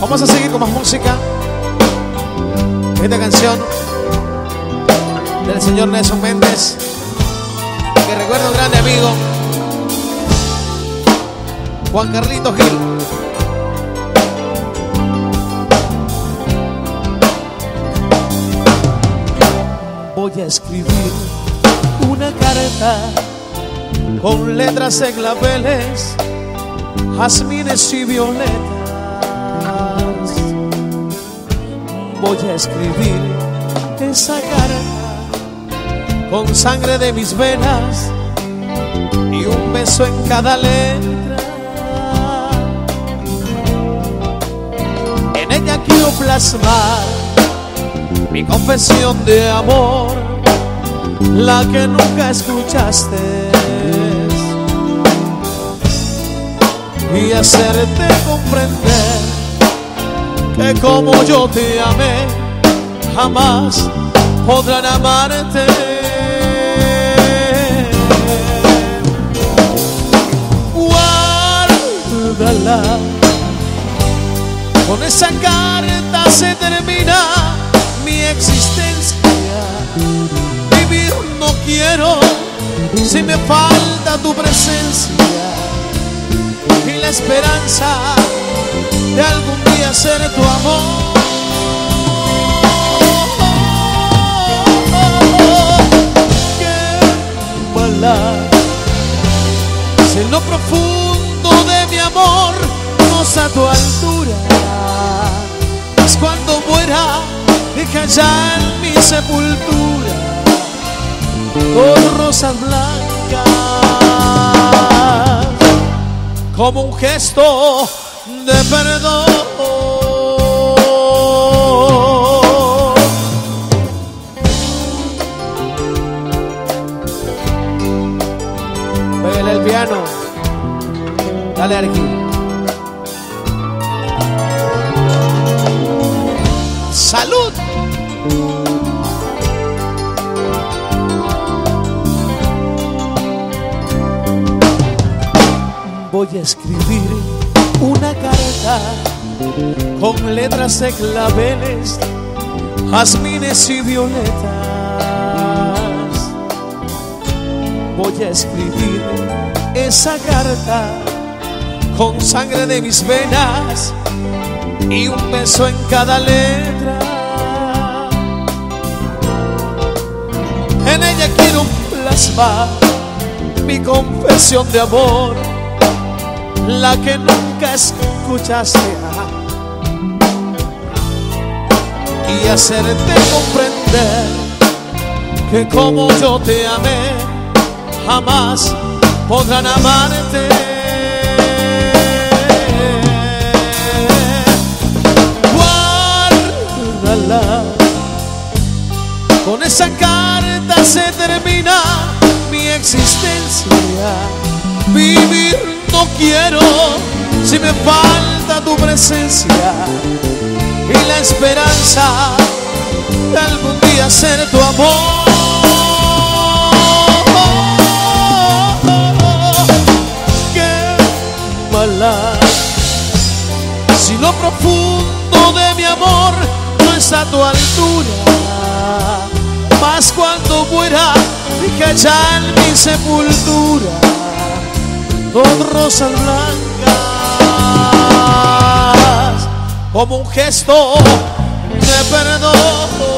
Vamos a seguir con más música. Esta canción del señor Nelson Méndez, que recuerda un grande amigo, Juan Carlito Gil. Voy a escribir una carta con letras en claveles, jazmines y violetas. Voy a escribir esa carta con sangre de mis venas y un beso en cada letra. En ella quiero plasmar mi confesión de amor, la que nunca escuchaste, y hacerte comprender que como yo te amé, jamás podrán amarte. Guárdala, con esa carta se termina mi existencia. Vivir no quiero si me falta tu presencia y la esperanza de algún día ser tu amor. Qué mala, si en lo profundo de mi amor no a tu altura, es cuando muera deja ya en mi sepultura con rosas blancas como un gesto de perdón. Pégale el piano. Dale, Arqui. Salud. Voy a escribir una carta con letras de claveles, jazmines y violetas. Voy a escribir esa carta con sangre de mis venas y un beso en cada letra. En ella quiero plasmar mi confesión de amor, la que nunca escuchaste y hacerte comprender que como yo te amé, jamás podrán amarte. Guárdala, con esa carta se termina mi existencia. Vivir no quiero si me falta tu presencia y la esperanza de algún día ser tu amor. Qué mala, si lo profundo de mi amor no está a tu altura, más cuando muera y que ya en mi sepultura con rosas blancas como un gesto de perdón.